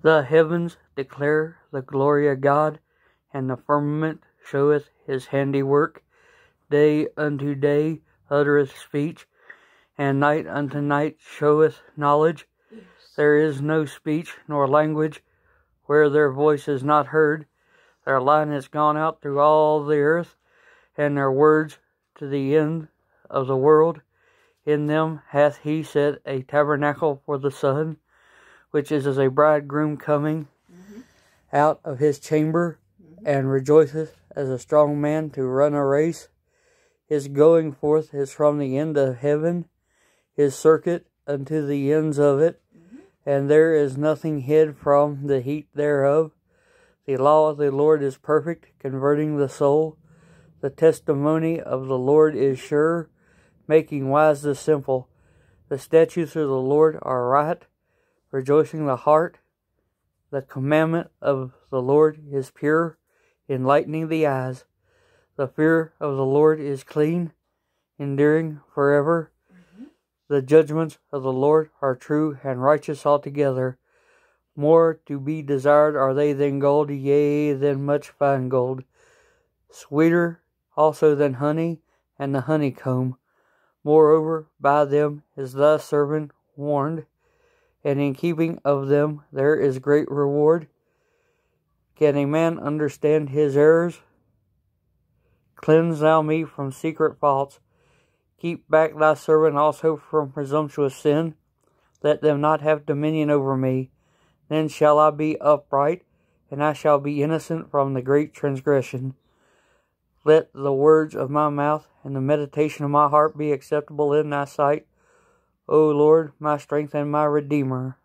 The heavens declare the glory of God, and the firmament showeth his handiwork. Day unto day uttereth speech, and night unto night showeth knowledge. Yes. There is no speech nor language where their voice is not heard. Their line is gone out through all the earth, and their words to the end of the world. In them hath he set a tabernacle for the sun, which is as a bridegroom coming Mhm. out of his chamber, and rejoiceth as a strong man to run a race. His going forth is from the end of heaven, his circuit unto the ends of it, and there is nothing hid from the heat thereof. The law of the Lord is perfect, converting the soul. The testimony of the Lord is sure, making wise the simple. The statutes of the Lord are right, rejoicing the heart. The commandment of the Lord is pure, enlightening the eyes. The fear of the Lord is clean, enduring forever. Mm-hmm. The judgments of the Lord are true and righteous altogether. More to be desired are they than gold, yea, than much fine gold. Sweeter also than honey and the honeycomb. Moreover, by them is thy servant warned, and in keeping of them there is great reward. Can a man understand his errors? Cleanse thou me from secret faults. Keep back thy servant also from presumptuous sin. Let them not have dominion over me. Then shall I be upright, and I shall be innocent from the great transgression. Let the words of my mouth and the meditation of my heart be acceptable in thy sight, O Lord, my strength and my redeemer.